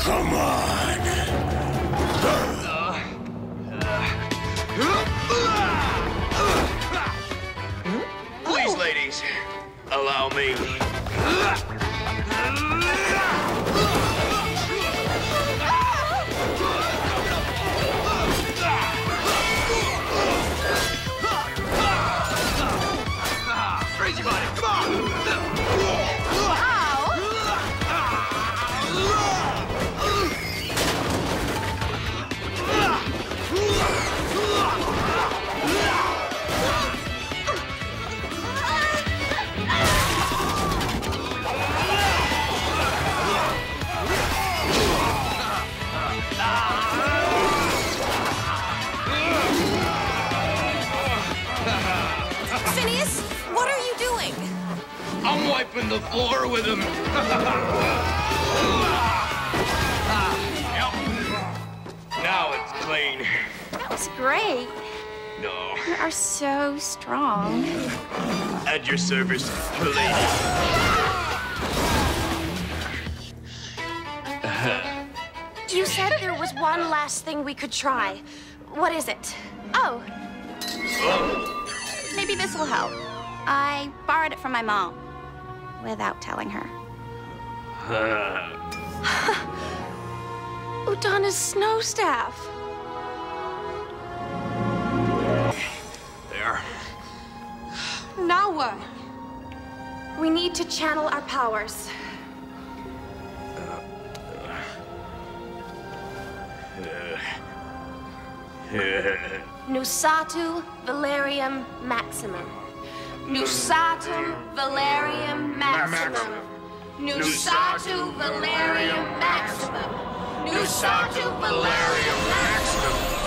Come on. Please, ladies, allow me. Wiping the floor with him. Now it's clean. That was great. No. You are so strong. At your service, lady. You said there was one last thing we could try. What is it? Oh. oh. Maybe this will help. I borrowed it from my mom without telling her. Udonna's snow staff. There. Now what? We need to channel our powers. Uh, uh, uh. Nusatu Valerium Maximum. Nusatum Valerium Maximum. Nusatu Valerium Maximum. Nusatu Valerium Maximum.